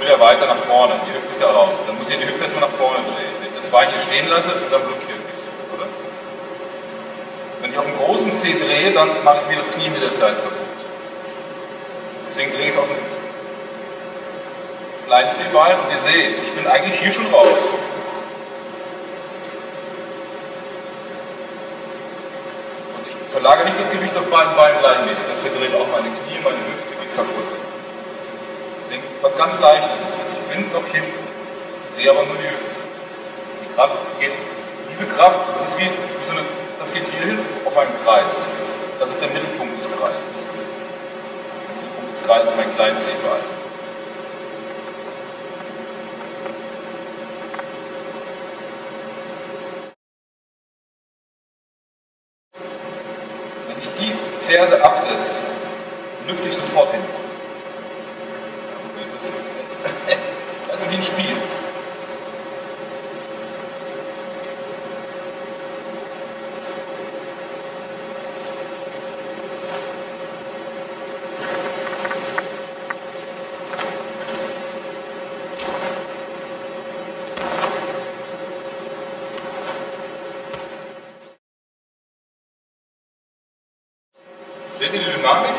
wieder weiter nach vorne. Die Hüfte ist ja raus. Dann muss ich die Hüfte erstmal nach vorne drehen. Wenn ich das Bein hier stehen lasse, dann blockiert mich, oder? Wenn ich auf dem großen C drehe, dann mache ich mir das Knie mit der Zeit kaputt. Deswegen drehe ich es auf dem kleinen C-Bein und ihr seht, ich bin eigentlich hier schon raus. Und ich verlagere nicht das Gewicht auf beiden Beinen gleichmäßig. Das verdreht auch meine Knie, meine Hüfte was ganz leichtes ist, dass ich bin noch hinten, drehe aber nur die Hüfte. Die Kraft geht, diese Kraft, das ist wie, wie so eine, das geht hier hin auf einen Kreis. Das ist der Mittelpunkt des Kreises. Der Mittelpunkt des Kreises ist mein kleinen C-Bein. Wenn ich die Ferse absetze, lüfte ich sofort hin. Ist wie ein Spiel. Seht ihr die Dynamik?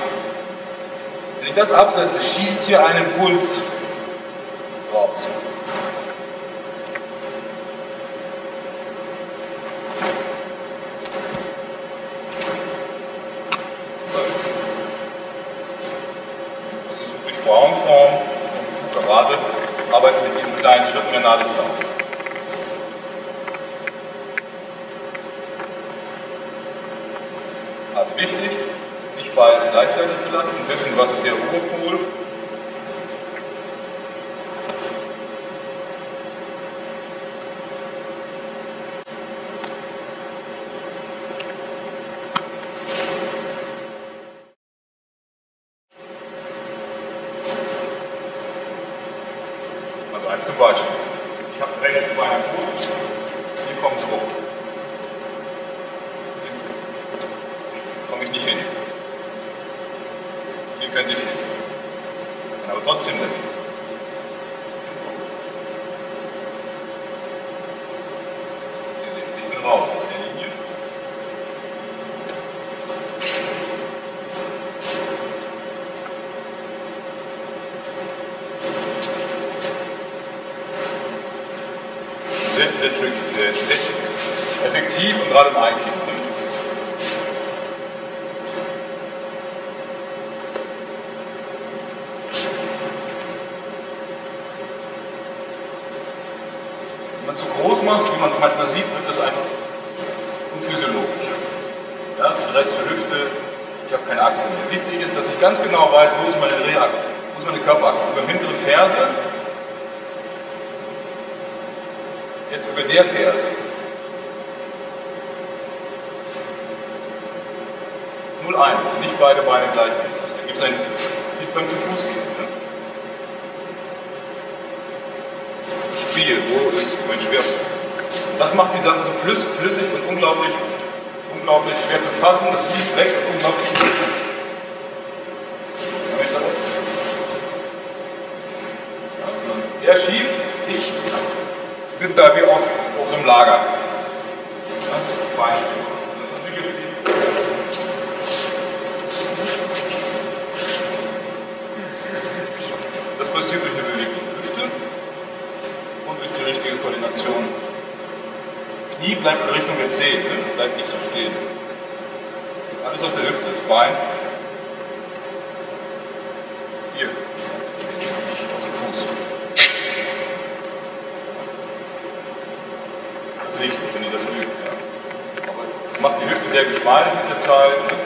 Wenn ich das absetze, schießt hier ein Impuls Das ist wirklich Frauenform und Karate arbeitet mit diesen kleinen Schritten der Nahdistanz. Also wichtig, nicht beides gleichzeitig belassen, wissen, was ist der Ruhepol. Also ein zum Beispiel. Ich vor, hier kommt es hoch. komme ich nicht hin. Hier könnte ich hin. Aber trotzdem nicht. Ihr seht, ich bin raus aus der Linie. Tricky, sehr, sehr effektiv und gerade im Einkippen. Ne? Wenn man zu groß macht, wie man es manchmal sieht, wird das einfach unphysiologisch. Ja, für Hüfte, ich habe keine Achse mehr. Wichtig ist, dass ich ganz genau weiß, wo ist meine Drehachse, wo ist meine Körperachse. Dem hinteren Ferse, jetzt über der Ferse. 0,1, nicht beide Beine gleichmäßig. Da gibt es ein, wie beim zu Fuß gehen. Ne? Spiel, wo ist mein Schwerpunkt? Das macht die Sache so flüssig, flüssig und unglaublich, unglaublich schwer zu fassen. Das fließt weg und unglaublich schnell. Er schiebt, ich bin da wie auf, auf so einem Lager. Das ist Beispiel. Das passiert durch eine bewegte Hüfte und durch die richtige Koordination. Knie bleibt in Richtung der Zehen, ne? bleibt nicht so stehen. Alles aus der Hüfte, das Bein. Hier, nicht aus dem Fuß. Das ist wichtig, wenn ihr das übt. Ja. Aber macht die Hüfte sehr geschmeidig mit der Zeit.